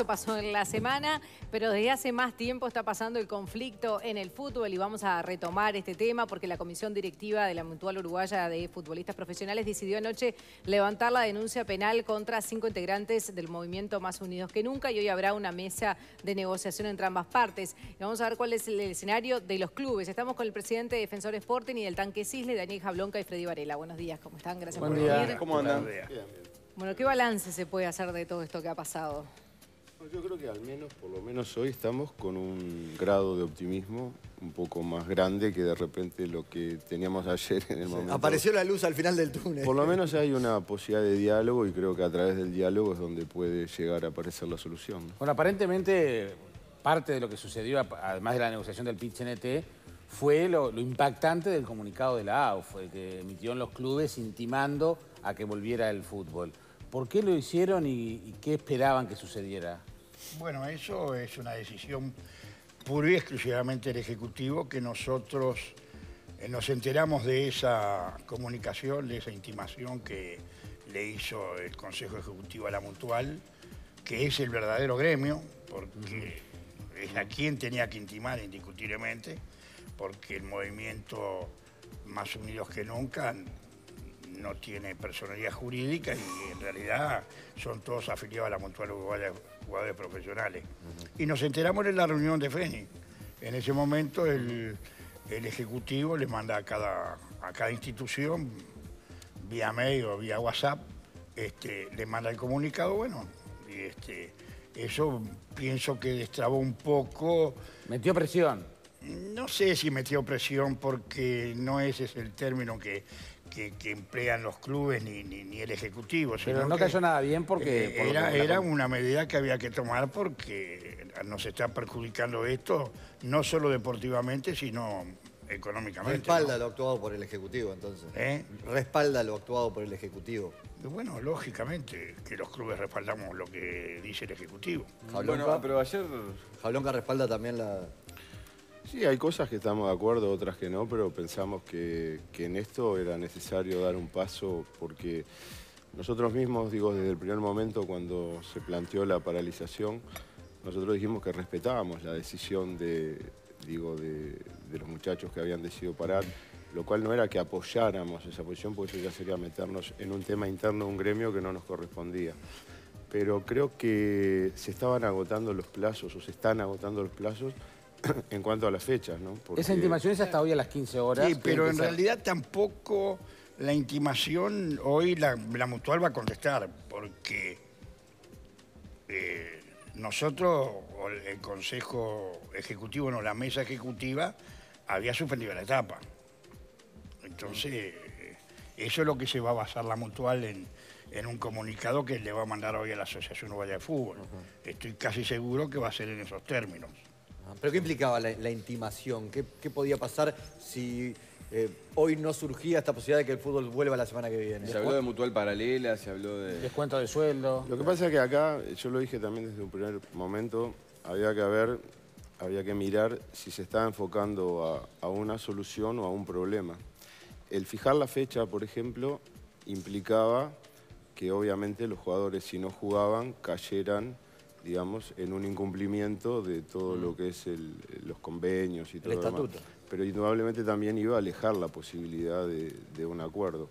eso pasó en la semana, pero desde hace más tiempo está pasando el conflicto en el fútbol y vamos a retomar este tema porque la Comisión Directiva de la Mutual Uruguaya de Futbolistas Profesionales decidió anoche levantar la denuncia penal contra cinco integrantes del movimiento Más Unidos que Nunca y hoy habrá una mesa de negociación entre ambas partes. Y vamos a ver cuál es el escenario de los clubes. Estamos con el presidente de Defensor Sporting y del Tanque Cisle, Daniel Jablonca y Freddy Varela. Buenos días, ¿cómo están? Gracias por venir. ¿Cómo andan? Bueno, ¿qué balance se puede hacer de todo esto que ha pasado? Yo creo que al menos, por lo menos hoy estamos con un grado de optimismo un poco más grande que de repente lo que teníamos ayer en el momento. Apareció la luz al final del túnel. Por lo menos hay una posibilidad de diálogo y creo que a través del diálogo es donde puede llegar a aparecer la solución. Bueno, aparentemente parte de lo que sucedió, además de la negociación del PIT-CNT, fue lo, impactante del comunicado de la AUF, que emitió en los clubes intimando a que volviera el fútbol. ¿Por qué lo hicieron y, qué esperaban que sucediera? Bueno, eso es una decisión pura y exclusivamente del Ejecutivo que nosotros eh, nos enteramos de esa comunicación, de esa intimación que le hizo el Consejo Ejecutivo a la Mutual, que es el verdadero gremio, porque es a quien tenía que intimar indiscutiblemente, porque el movimiento Más Unidos que Nunca no tiene personalidad jurídica y en realidad son todos afiliados a la Mutual Uruguaya de Jugadores Profesionales. Y nos enteramos en la reunión de FENI. En ese momento el, Ejecutivo le manda a cada, a cada institución, vía mail o vía WhatsApp, este, le manda el comunicado, bueno, y este, eso pienso que destrabó un poco... ¿Metió presión? No sé si metió presión porque no ese es el término que, que, emplean los clubes ni, ni, el Ejecutivo. Pero no cayó nada bien porque... Eh, era, era una medida que había que tomar porque nos está perjudicando esto, no solo deportivamente, sino económicamente. Respalda lo actuado por el Ejecutivo, entonces. ¿Eh? Respalda lo actuado por el Ejecutivo. Bueno, lógicamente que los clubes respaldamos lo que dice el Ejecutivo. Bueno, pero ayer... Jablonca respalda también la, Sí, hay cosas que estamos de acuerdo, otras que no, pero pensamos que, en esto era necesario dar un paso porque nosotros mismos, digo, desde el primer momento cuando se planteó la paralización, nosotros dijimos que respetábamos la decisión de, digo, de, los muchachos que habían decidido parar, lo cual no era que apoyáramos esa posición, porque eso ya sería meternos en un tema interno de un gremio que no nos correspondía. Pero creo que se estaban agotando los plazos, o se están agotando los plazos, en cuanto a las fechas, ¿no? Esa intimación es hasta hoy a las 15 horas. Sí, pero en realidad tampoco la intimación hoy la, mutual va a contestar, porque eh, nosotros, el Consejo Ejecutivo, no, la mesa ejecutiva, había suspendido la etapa. Entonces, eh, eso es lo que se va a basar la mutual en, un comunicado que le va a mandar hoy a la Asociación Uruguaya de Fútbol. Estoy casi seguro que va a ser en esos términos. ¿Pero qué implicaba la, intimación? ¿Qué, podía pasar si eh, hoy no surgía esta posibilidad de que el fútbol vuelva la semana que viene? Se habló de mutual paralela, se habló de... Descuento de sueldo. Lo que pasa es que acá, yo lo dije también desde un primer momento, había que ver, había que mirar si se estaba enfocando a, a una solución o a un problema. El fijar la fecha, por ejemplo, implicaba que obviamente los jugadores si no jugaban cayeran digamos, en un incumplimiento de todo lo mm. que es los convenios y todo el estatuto. Pero indudablemente también iba a alejar la posibilidad de, un acuerdo.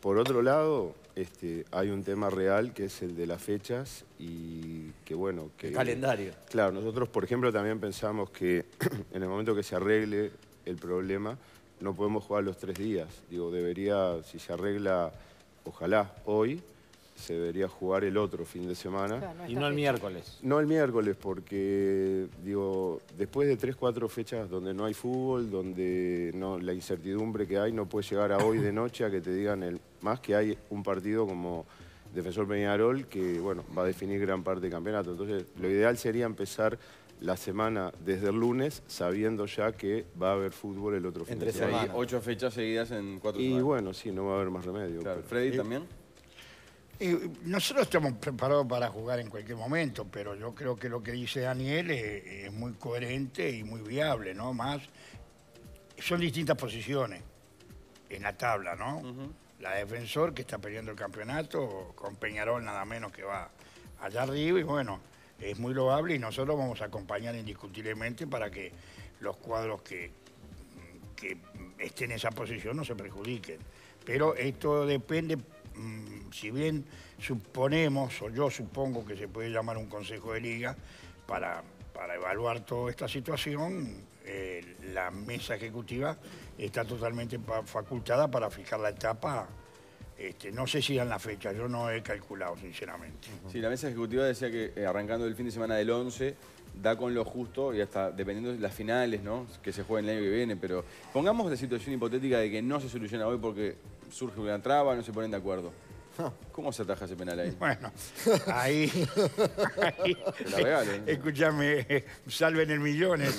Por otro lado, este, hay un tema real que es el de las fechas y que bueno... Que, el calendario. Claro, nosotros por ejemplo también pensamos que en el momento que se arregle el problema, no podemos jugar los tres días. Digo, debería, si se arregla, ojalá hoy, se debería jugar el otro fin de semana. y no el miércoles. No el miércoles, porque digo, después de tres, cuatro fechas donde no hay fútbol, donde no, la incertidumbre que hay no puede llegar a hoy de noche a que te digan el, más que hay un partido como Defensor Peñarol que bueno, va a definir gran parte del campeonato. Entonces, lo ideal sería empezar la semana desde el lunes, sabiendo ya que va a haber fútbol el otro fin de semana. Ocho fechas seguidas en cuatro y, Y bueno, sí, no va a haber más remedio. ¿Freddy también? Nosotros estamos preparados para jugar en cualquier momento, pero yo creo que lo que dice Daniel es, muy coherente y muy viable, ¿no? Más, son distintas posiciones en la tabla, ¿no? La defensor que está peleando el campeonato, con Peñarol nada menos que va allá arriba, y bueno, es muy loable y nosotros vamos a acompañar indiscutiblemente para que los cuadros que, que estén en esa posición no se perjudiquen. Pero esto depende, si bien suponemos, o yo supongo que se puede llamar un consejo de liga para, para evaluar toda esta situación, eh, la mesa ejecutiva está totalmente facultada para fijar la etapa. Este, no sé si dan la fecha, yo no he calculado, sinceramente. Sí, la mesa ejecutiva decía que eh, arrancando el fin de semana del 11 da con lo justo y hasta dependiendo de las finales, ¿no? Que se jueguen el año que viene, pero pongamos la situación hipotética de que no se soluciona hoy porque surge una traba, no se ponen de acuerdo. ¿Cómo se ataja ese penal ahí? Bueno, ahí. ahí ¿eh? Escúchame, salven el millón. eh.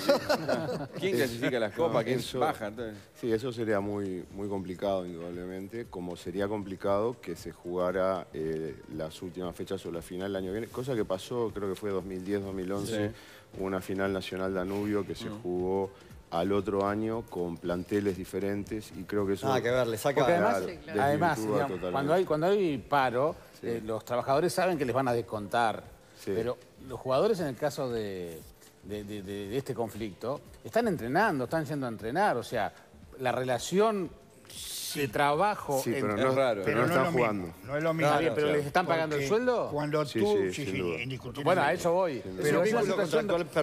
¿Quién clasifica las copas? No, ¿Quién eso- baja? Entonces, Sí, eso sería muy, muy complicado, indudablemente, como sería complicado que se jugara eh, las últimas fechas o la final el año que viene, cosa que pasó, creo que fue 2010-2011, Sí. hubo una final nacional Danubio que se jugó al otro año con planteles diferentes y creo que eso... Nada que ver, le saca... Porque además, Claro, Sí, claro. además digamos, cuando, hay, cuando hay paro, eh, los trabajadores saben que les van a descontar. Sí. Pero los jugadores en el caso de, de- de- de- de este conflicto están entrenando, están yendo a entrenar. O sea, la relación de trabajo... Sí, pero no, Es raro, pero no es están jugando. mismo. No es lo mismo. Bien, pero ¿les están pagando el sueldo? Cuando tú. Bueno, a eso voy. Pero Pero es una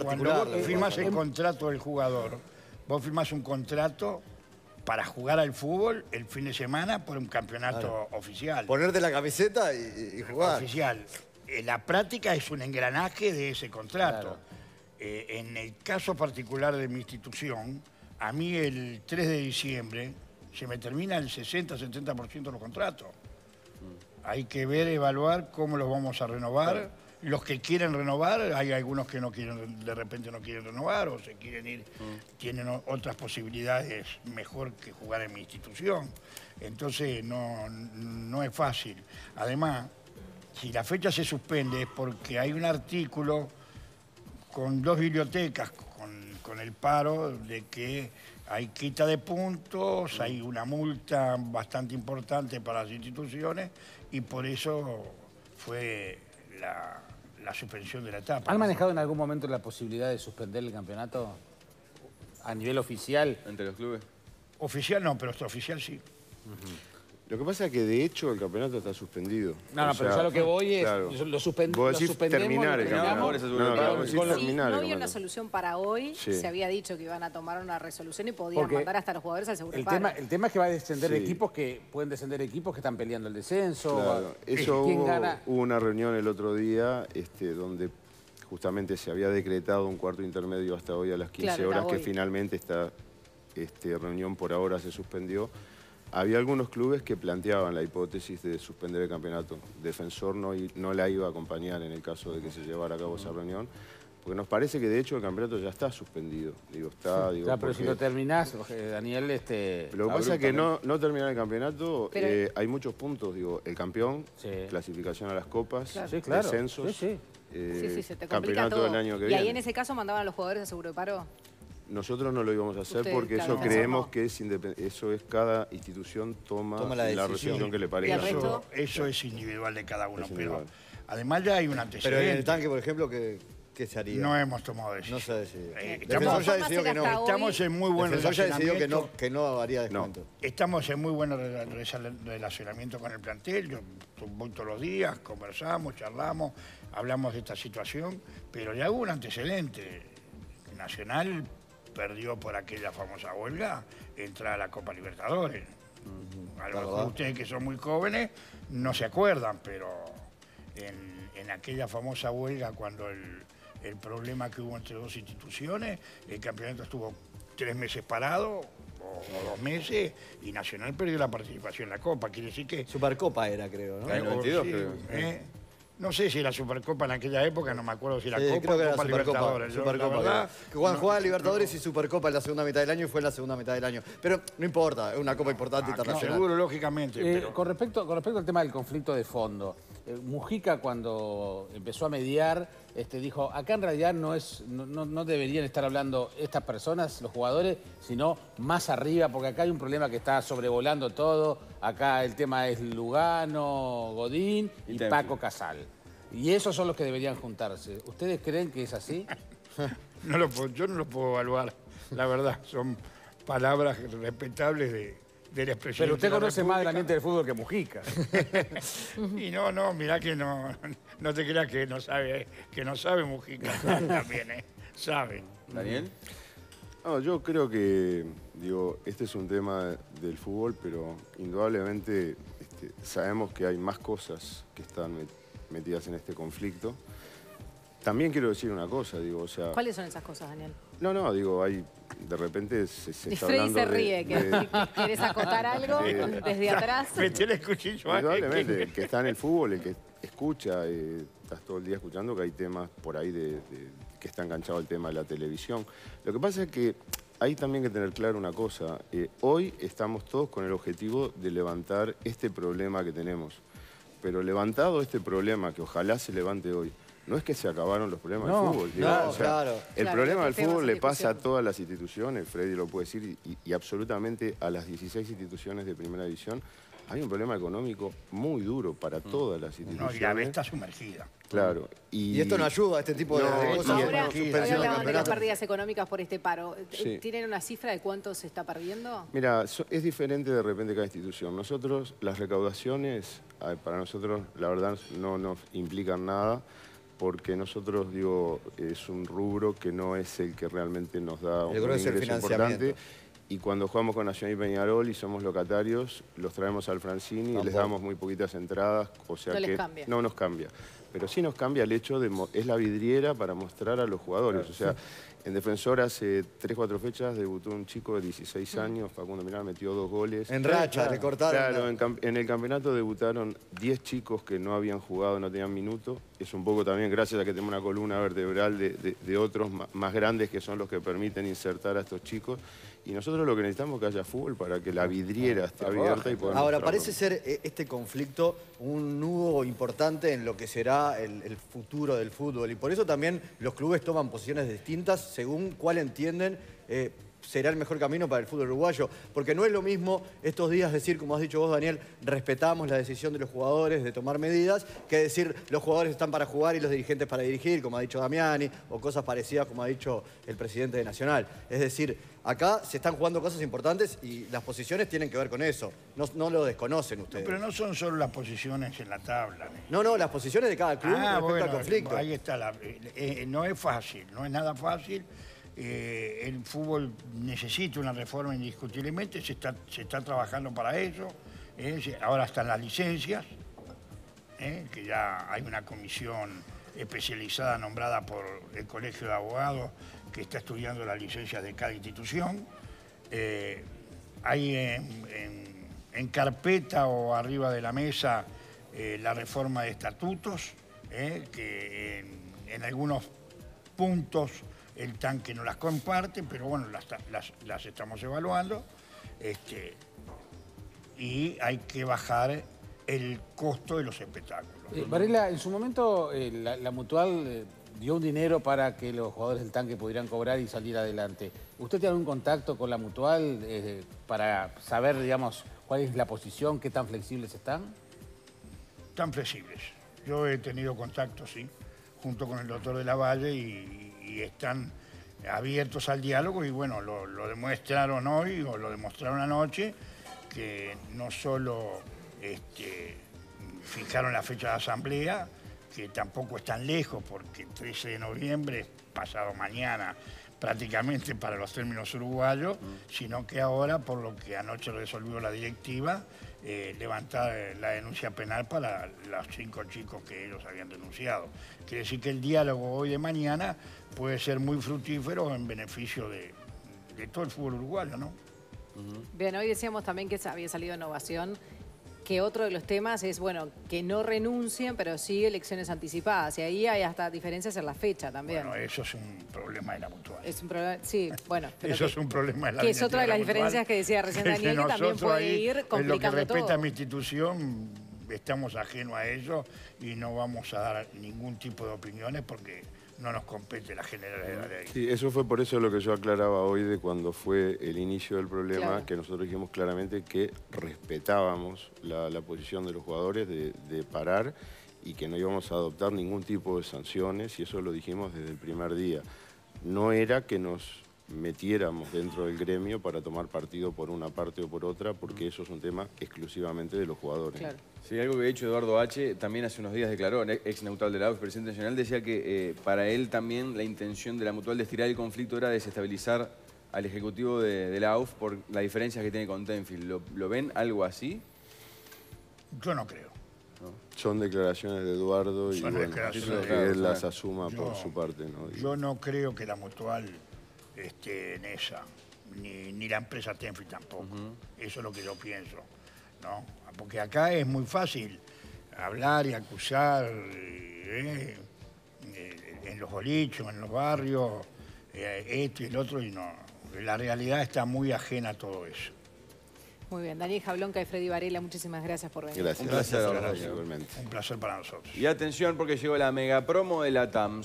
Cuando vos firmas el contrato del jugador, vos firmás un contrato para jugar al fútbol el fin de semana por un campeonato oficial. Ponerte la camiseta y, y jugar. oficial. Eh, la práctica es un engranaje de ese contrato. Claro. Eh, en el caso particular de mi institución, a mí el 3 de diciembre se me termina el 60-70% de los contratos. Hay que ver, evaluar cómo los vamos a renovar. Los que quieren renovar, hay algunos que no quieren, de repente no quieren renovar o se quieren ir, tienen o- otras posibilidades mejor que jugar en mi institución. Entonces no, no es fácil. Además, si la fecha se suspende es porque hay un artículo con dos bibliotecas, con, con el paro de que hay quita de puntos, hay una multa bastante importante para las instituciones y por eso fue la, la suspensión de la etapa. ¿Han manejado en algún momento la posibilidad de suspender el campeonato a nivel oficial? entre los clubes. Oficial no, pero extraoficial sí. Lo que pasa es que de hecho el campeonato está suspendido. No, no, O pero sea, lo que voy es, claro. lo, suspend- Vos lo decís suspendemos, terminar lo el terminamos, campeonato. Ahora se No, decís con terminar había una solución para hoy. Sí. Se había dicho que iban a tomar una resolución y podían Porque mandar hasta los jugadores al seguro El paro. tema, el tema es que va a descender Sí. equipos que pueden descender equipos que están peleando el descenso. Claro, eso ¿Quién hubo, gana? hubo una reunión el otro día este, donde justamente se había decretado un cuarto intermedio hasta hoy a las 15 Claro, era horas, que finalmente esta este, reunión por ahora se suspendió. Había algunos clubes que planteaban la hipótesis de suspender el campeonato. Defensor no, no la iba a acompañar en el caso de que se llevara a cabo esa reunión, porque nos parece que de hecho el campeonato ya está suspendido. Digo, está, digo, Claro, pero si lo terminás, Daniel, este... lo que pasa es que no, no terminar el campeonato, Pero- eh, hay muchos puntos, digo, el campeón, Sí. clasificación a las copas, Claro. Sí, claro. descensos, Sí, sí. eh, Sí, sí, se te complica campeonato todo. del año que y viene. ahí en ese caso mandaban a los jugadores al seguro de paro. Nosotros no lo íbamos a hacer Ustedes, porque claro, eso creemos No. que es independ- eso es cada institución toma, Toma la la, resolución que le ¿Y parezca. Eso, eso es individual de cada uno, pero además ya hay un Pero en el antecedente. tanque, por ejemplo, ¿qué, qué se haría? No hemos tomado decisión. No se ha decidido. Eh, estamos- ya decidió que no. en muy buen Defensor ya decidió que no, relacionamiento. que no haría descuento. Estamos en muy buen re- re- relacionamiento con el plantel. Yo voy todos los días, conversamos, charlamos, hablamos de esta situación, pero ya hubo un antecedente. Nacional perdió por aquella famosa huelga entrar a la Copa Libertadores. A lo la mejor verdad. ustedes que son muy jóvenes no se acuerdan, pero en, en aquella famosa huelga cuando el, el problema que hubo entre dos instituciones, el campeonato estuvo tres meses parado o, o dos meses y Nacional perdió la participación en la Copa. Quiere decir que... Supercopa era, creo, ¿no? Claro. En el 92 Sí, creo. ¿eh? No sé si la Supercopa en aquella época, no me acuerdo si era Sí, Copa creo que o era Copa Supercopa. Libertadores. Yo, la Supercopa, verdad, que Juan no- jugaba Libertadores y Supercopa en la segunda mitad del año y fue en la segunda mitad del año. Pero no importa, es una copa importante Ah, no, internacional. seguro, lógicamente, Eh, pero... con, respecto, con respecto al tema del conflicto de fondo, Mujica cuando empezó a mediar este, dijo, acá en realidad no, es, no, deberían estar hablando estas personas, los jugadores, sino más arriba, porque acá hay un problema que está sobrevolando todo, acá el tema es Lugano, Godín y, Y. Paco Casal. y esos son los que deberían juntarse. ¿Ustedes creen que es así? No lo puedo- yo no lo puedo evaluar, la verdad. Son palabras respetables de, de la expresión. Pero usted de la conoce más del ambiente del fútbol que Mujica. Y no, no, mirá que no, no te creas que no sabe, que no sabe Mujica también, ¿eh? Sabe. Daniel. No, yo creo que, digo, este es un tema del fútbol, pero indudablemente este, sabemos que hay más cosas que están met- metidas en este conflicto. También quiero decir una cosa, digo, o sea... ¿Cuáles son esas cosas, Daniel? No, no, digo, hay, de repente se, se Y está Freddy hablando se de- ríe. que- de- que- ¿Querés acotar algo desde atrás? Metele el cuchillo que- el que está en el fútbol, el que escucha, eh, estás todo el día escuchando que hay temas por ahí de, de- que está enganchado al tema de la televisión. Lo que pasa es que hay también que tener claro una cosa. eh, hoy estamos todos con el objetivo de levantar este problema que tenemos. Pero levantado este problema, que ojalá se levante hoy, no es que se acabaron los problemas No, del fútbol. digo, no, claro. El Claro, problema del fútbol le pasa a todas las instituciones, Freddy lo puede decir, y, y absolutamente a las 16 instituciones de primera división. Hay un problema económico muy duro para todas las No, instituciones. y la B está sumergida. Claro. Y, Y esto no ayuda a este tipo de, No, de cosas. Ahora, de las pérdidas económicas por este paro. Sí. ¿Tienen una cifra de cuánto se está perdiendo? Mira, so- es diferente de repente cada institución. Nosotros, las recaudaciones, para nosotros, la verdad, no nos implican nada, porque nosotros, digo, es un rubro que no es el que realmente nos da El un grueso del ingreso financiamiento. importante. Y cuando jugamos con Nacional y Peñarol y somos locatarios, los traemos al Francini y les damos muy poquitas entradas, o sea No les que cambia. no nos cambia. Pero sí nos cambia el hecho de, es la vidriera para mostrar a los jugadores. O sea, en Defensor hace 3, 4 fechas debutó un chico de 16 años, Facundo Mirá, metió dos goles. En racha, le cortaron. Claro, en, cam- en el campeonato debutaron 10 chicos que no habían jugado, no tenían minuto. Es un poco también gracias a que tenemos una columna vertebral de, de- de otros más grandes que son los que permiten insertar a estos chicos. Y nosotros lo que necesitamos es que haya fútbol para que la vidriera esté abierta y podamos Ahora, mostrarlo. parece ser eh, este conflicto un nudo importante en lo que será el, el futuro del fútbol. Y por eso también los clubes toman posiciones distintas según cuál entienden eh, será el mejor camino para el fútbol uruguayo. Porque no es lo mismo estos días decir, como has dicho vos, Daniel, respetamos la decisión de los jugadores de tomar medidas, que decir los jugadores están para jugar y los dirigentes para dirigir, como ha dicho Damiani, o cosas parecidas como ha dicho el presidente de Nacional. Es decir, acá se están jugando cosas importantes y las posiciones tienen que ver con eso. No, no lo desconocen ustedes. Pero no son solo las posiciones en la tabla. ¿eh? No, no, las posiciones de cada club Ah, respecto bueno, al conflicto. ahí está. la- eh, eh, no es fácil, no es nada fácil. Eh, el fútbol necesita una reforma indiscutiblemente, se está, se está trabajando para eso. eh, ahora están las licencias, eh, que ya hay una comisión especializada nombrada por el Colegio de Abogados que está estudiando las licencias de cada institución. Hay en, carpeta o arriba de la mesa la reforma de estatutos, que en algunos puntos el tanque no las comparte, pero bueno, las, las- las estamos evaluando. Este, y hay que bajar el costo de los espectáculos. Eh, Varela, en su momento eh, la, la Mutual eh, dio un dinero para que los jugadores del tanque pudieran cobrar y salir adelante. ¿Usted tiene algún contacto con la Mutual eh, para saber, digamos, cuál es la posición, qué tan flexibles están? tan flexibles. Yo he tenido contacto, sí, junto con el doctor de la Valle y, y están abiertos al diálogo y bueno, lo, lo demostraron hoy o lo demostraron anoche, que no solo este, fijaron la fecha de asamblea, que tampoco están lejos porque el 13 de noviembre, pasado mañana, prácticamente para los términos uruguayos, sino que ahora, por lo que anoche resolvió la directiva, eh, levantar la denuncia penal para los cinco chicos que ellos habían denunciado. Quiere decir que el diálogo hoy de mañana puede ser muy fructífero en beneficio de todo el fútbol uruguayo, ¿no? Bien, hoy decíamos también que había salido innovación, que otro de los temas es, bueno, que no renuncien, pero sí elecciones anticipadas. Y ahí hay hasta diferencias en la fecha también. Bueno, eso es un problema de la mutual. Es un problema, sí, bueno. pero Eso que- es un problema de la Que es otra de las diferencias que decía recién que Daniel, que también puede ahí, ir En lo que complicando respecta todo. a mi institución, estamos ajenos a ello y no vamos a dar ningún tipo de opiniones porque no nos compete la generalidad de ahí. Sí, eso fue por eso lo que yo aclaraba hoy de cuando fue el inicio del problema, Claro. que nosotros dijimos claramente que respetábamos la, la posición de los jugadores de, de parar y que no íbamos a adoptar ningún tipo de sanciones y eso lo dijimos desde el primer día. No era que nos metiéramos dentro del gremio para tomar partido por una parte o por otra, porque eso es un tema exclusivamente de los jugadores. Claro. Sí, algo que de hecho Eduardo H. también hace unos días declaró, ex neutral de la AUF, presidente nacional, decía que eh, para él también la intención de la mutual de estirar el conflicto era desestabilizar al ejecutivo de, de la AUF por las diferencias que tiene con Tenfield. ¿Lo, lo ven algo así? Yo no creo. Son declaraciones de Eduardo y bueno, que él las asuma Yo- por su parte. Yo no creo que la mutual esté en esa, ni, ni la empresa Tenfi tampoco. Eso es lo que yo pienso, ¿no? Porque acá es muy fácil hablar y acusar eh, eh, en los bolichos, en los barrios, eh, esto y el otro, y no. La realidad está muy ajena a todo eso. Muy bien, Daniel Jablonca y Freddy Varela, muchísimas gracias por venir. Gracias. Un placer, Gracias. Un placer para nosotros. Y atención porque llegó la mega promo de la TAM.